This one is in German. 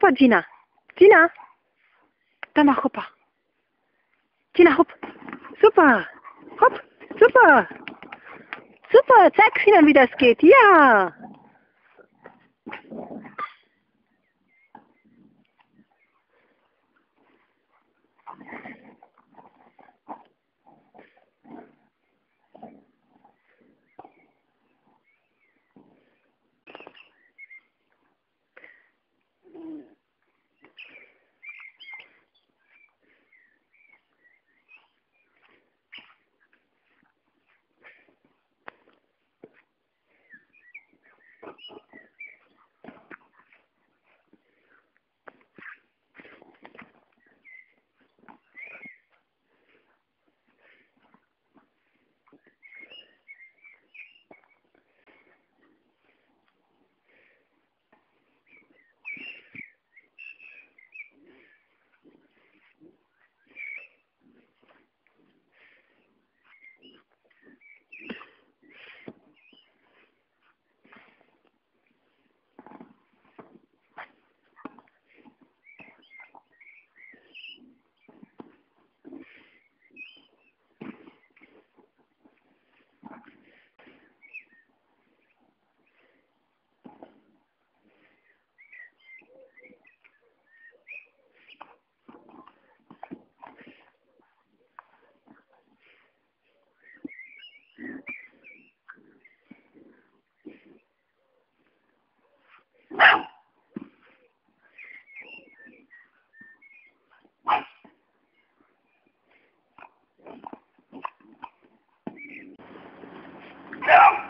hoppa, Gina. Gina. Dann mach hoppa. Gina, hopp. Super. Hopp. Super. Super. Zeig ihnen, wie das geht. Ja. him.